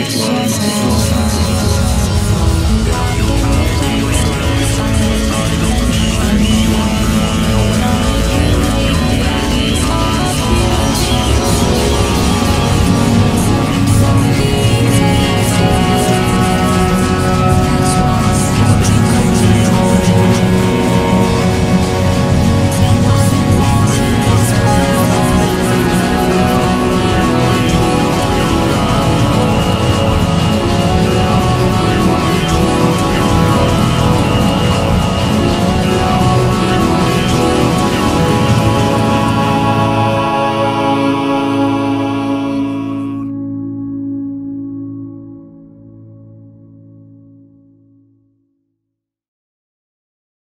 It's